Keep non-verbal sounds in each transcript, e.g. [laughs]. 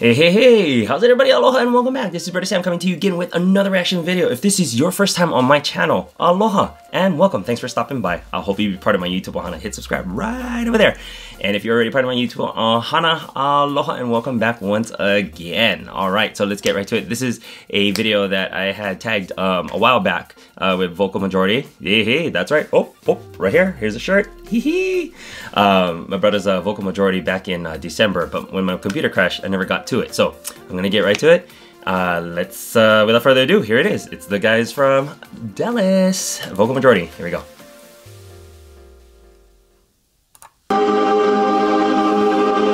Hey, hey, hey! How's everybody? Aloha and welcome back. This is Bruddah Sam coming to you again with another reaction video. If this is your first time on my channel, aloha and welcome. Thanks for stopping by. I hope you be part of my YouTube ohana. Hit subscribe right over there. And if you're already part of my YouTube Hana aloha and welcome back once again. All right, so let's get right to it. This is a video that I had tagged um, a while back uh, with Vocal Majority. Hey, hey, that's right. Oh, oh, right here. Here's a shirt. [laughs] Hee hee. Um, my brother's uh, Vocal Majority back in uh, December, but when my computer crashed, I never got to it. So I'm gonna get right to it. Uh, let's, uh, without further ado, here it is. It's the guys from Dallas. Vocal Majority. Here we go.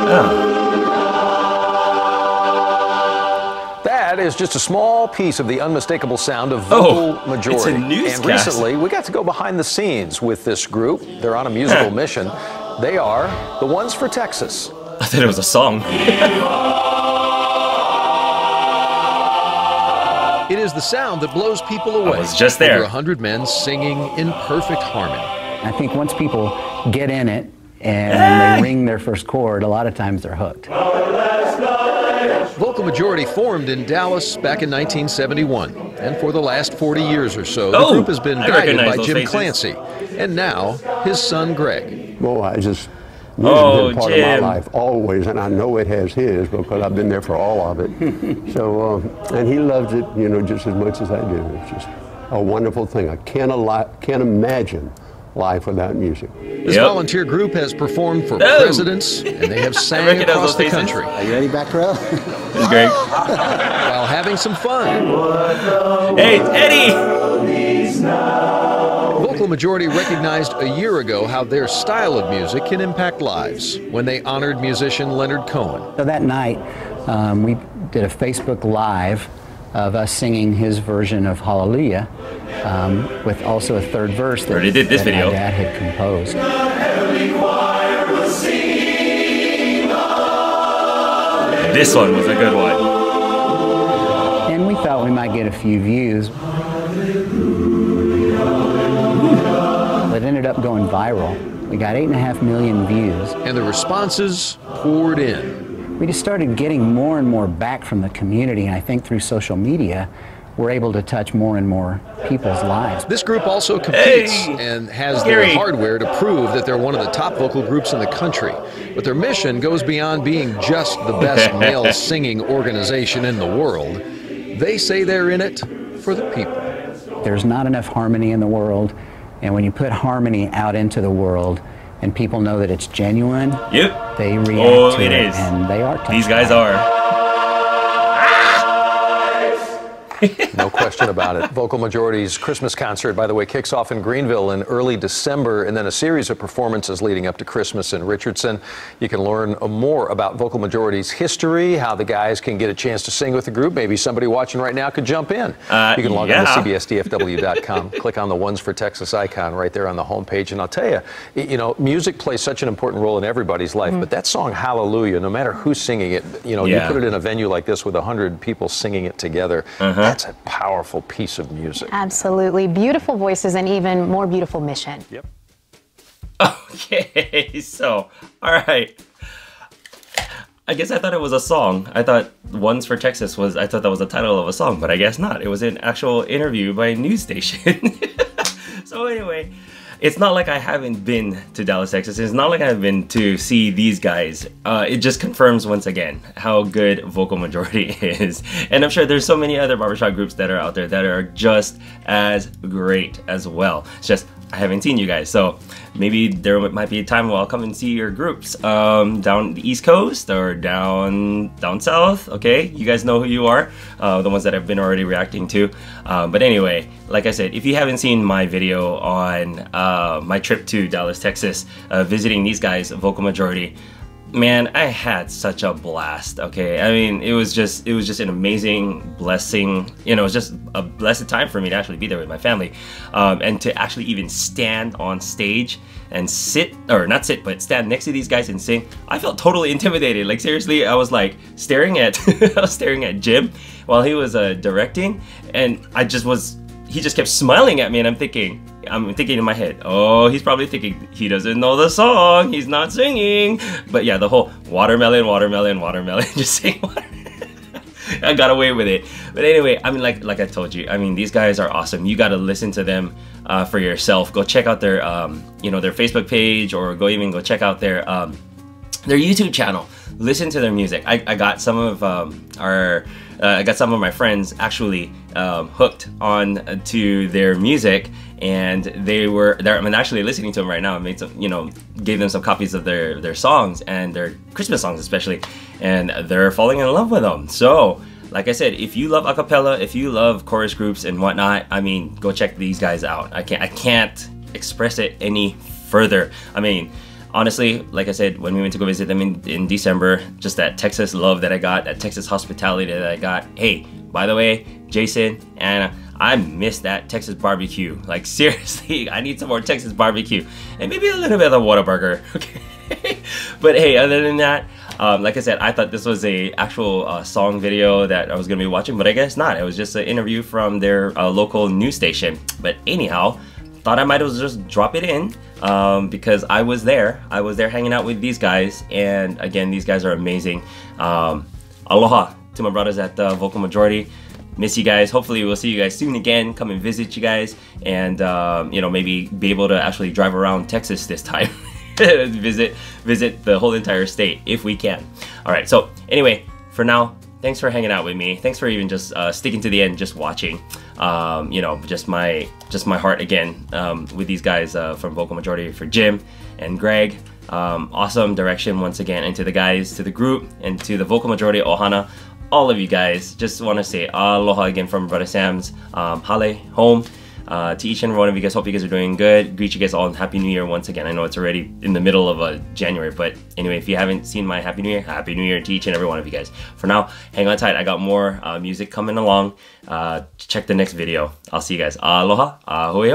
Oh. That is just a small piece of the unmistakable sound of oh, vocal Oh, majority. it's a newscast. And recently, we got to go behind the scenes with this group. They're on a musical [laughs] mission. They are the ones for Texas. I thought it was a song. It is the sound that blows people away. was just there. Over a hundred men singing in perfect harmony. I think once people get in it and Hey! they ring their first chord, a lot of times they're hooked. Vocal Majority formed in Dallas back in 1971, and for the last 40 years or so, the Oh, group has been I guided by Jim faces. Clancy, and now his son Greg. Boy, I just music's Oh, been part Jim. of my life always, and I know it has his because I've been there for all of it. [laughs] so, um, and he loves it, you know, just as much as I do. It's just a wonderful thing. I can't ali- can't imagine life without music. This Yep. volunteer group has performed for Oh. presidents, and they have [laughs] sang recognize across the faces. country Are you ready, back row? It's great. [laughs] while having some fun. Hey, it's Eddie! Vocal Majority recognized a year ago how their style of music can impact lives when they honored musician Leonard Cohen. So that night, um, we did a Facebook Live of us singing his version of Hallelujah um, with also a third verse that, Already did this that video. my dad had composed. This one was a good one. And we thought we might get a few views. But it ended up going viral. We got eight and a half million views. And the responses poured in. We just started getting more and more back from the community, and I think through social media, we're able to touch more and more people's lives. This group also competes Hey! and has Scary. their hardware to prove that they're one of the top vocal groups in the country. But their mission goes beyond being just the best [laughs] male singing organization in the world. They say they're in it for the people. There's not enough harmony in the world, and when you put harmony out into the world, and people know that it's genuine, Yep. they react Oh, to it it, is. and they are. These guys are. No question about it. Vocal Majority's Christmas concert, by the way, kicks off in Greenville in early December, and then a series of performances leading up to Christmas in Richardson. You can learn more about Vocal Majority's history, how the guys can get a chance to sing with the group. Maybe somebody watching right now could jump in. Uh, you can log yeah. on to CBSDFW.com, [laughs] click on the Ones for Texas icon right there on the homepage, and I'll tell you, you know, music plays such an important role in everybody's life, but that song, Hallelujah, no matter who's singing it, you know, Yeah. you put it in a venue like this with 100 people singing it together, Uh-huh. That's a powerful piece of music. Absolutely. Beautiful voices and even more beautiful mission. Yep. Okay, [laughs] so, alright. I guess I thought it was a song. I thought Ones for Texas was, I thought that was the title of a song, but I guess not. It was an actual interview by a news station. [laughs] so, anyway, it's not like I haven't been to Dallas, Texas. It's not like I've been to see these guys. Uh, it just confirms once again how good Vocal Majority [laughs] is. And I'm sure there's so many other barbershop groups that are out there that are just as great as well. It's just I haven't seen you guys, so maybe there might be a time where I'll come and see your groups um, down the East Coast or down down south. Okay, you guys know who you are, uh, the ones that I've been already reacting to. Um, but anyway, like I said, if you haven't seen my video on uh, my trip to Dallas, Texas, uh, visiting these guys, Vocal Majority, man i had such a blast okay? I mean it was just it was just an amazing blessing. You know it was just a blessed time for me to actually be there with my family um, and to actually even stand on stage and sit or not sit but stand next to these guys and sing i felt totally intimidated. Like seriously i was like staring at [laughs] i was staring at jim while he was uh, directing and i just was he just kept smiling at me and I'm thinking I'm thinking in my head, oh, he's probably thinking he doesn't know the song, he's not singing. But yeah, the whole watermelon, watermelon, watermelon, [laughs] just saying. [laughs] I got away with it. But anyway, I mean, like like I told you, I mean, these guys are awesome. You got to listen to them uh, for yourself. Go check out their um, you know their Facebook page, or go even go check out their um, their YouTube channel. Listen to their music. I, I got some of um, our uh, I got some of my friends actually um, hooked on to their music, and they were they're I mean, actually listening to them right now. I made some you know gave them some copies of their their songs and their Christmas songs especially, and they're falling in love with them. So. Like I said, if you love acapella, if you love chorus groups and whatnot, I mean, go check these guys out. I can't, I can't express it any further. I mean, honestly, like I said, when we went to go visit them in, in December, just that Texas love that I got, that Texas hospitality that I got. Hey, by the way, Jason, Anna, I miss that Texas barbecue. [laughs] Like seriously, I need some more Texas barbecue and maybe a little bit of a Whataburger. [laughs] Okay, but hey, other than that, um, like I said, I thought this was a actual uh, song video that I was gonna be watching, but I guess not. It was just an interview from their uh, local news station. But anyhow, thought I might as well just drop it in um, because I was there. I was there hanging out with these guys, and again, these guys are amazing. Um, aloha to my brothers at uh, Vocal Majority. Miss you guys. Hopefully, we'll see you guys soon again. Come and visit you guys, and um, you know maybe be able to actually drive around Texas this time. [laughs] visit visit the whole entire state if we can. All right. So anyway, for now, thanks for hanging out with me. Thanks for even just uh, sticking to the end, just watching. Um, you know, just my just my heart again um, with these guys uh, from Vocal Majority for Jim and Greg. Um, awesome direction once again, and to the guys, to the group, and to the Vocal Majority Ohana, all of you guys. Just want to say aloha again from Bruddah Sam's um, Hale home. Uh, to each and every one of you guys, hope you guys are doing good. Greet you guys all and Happy New Year once again. I know it's already in the middle of uh, January, but anyway, if you haven't seen my Happy New Year, Happy New Year to each and every one of you guys. For now, hang on tight. I got more uh, music coming along. Uh, check the next video. I'll see you guys. Aloha. Ahoy